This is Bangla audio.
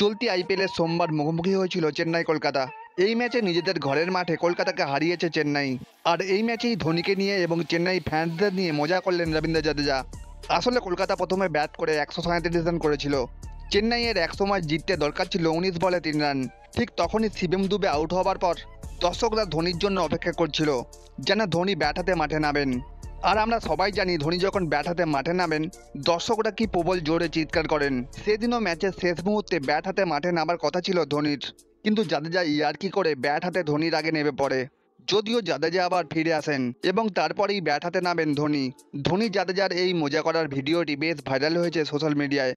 চলতি আইপিএলের সোমবার মুখোমুখি হয়েছিল চেন্নাই কলকাতা। এই ম্যাচে নিজেদের ঘরের মাঠে কলকাতাকে হারিয়েছে চেন্নাই। আর এই ম্যাচেই ধোনিকে নিয়ে এবং চেন্নাই ফ্যান্সদের নিয়ে মজা করলেন রবীন্দ্র জাদেজা। আসলে কলকাতা প্রথমে ব্যাট করে একশো সাঁত্রিশ রান করেছিল। চেন্নাইয়ের এক সময় জিততে দরকার ছিল উনিশ বলে তিন রান। ঠিক তখনই শিবম দুবে আউট হওয়ার পর দর্শকরা ধোনির জন্য অপেক্ষা করছিল, যেন ধোনি ব্যাট হাতে মাঠে নামেন। আর আমরা সবাই জানি ধোনি যখন ব্যাট হাতে মাঠে নামেন, দর্শকরা কি প্রবল জোরে চিৎকার করেন। সেদিনও ম্যাচের শেষ মুহূর্তে ব্যাট হাতে মাঠে নামার কথা ছিল ধোনির। কিন্তু জাদেজা ইয়ার্কি করে ব্যাট হাতে ধোনির আগে নেমে পড়ে? যদিও জাদেজা আবার ফিরে আসেন এবং তারপরেই ব্যাট হাতে নামেন ধোনি। ধোনি জাদেজার এই মজা করার ভিডিওটি বেশ ভাইরাল হয়েছে সোশ্যাল মিডিয়ায়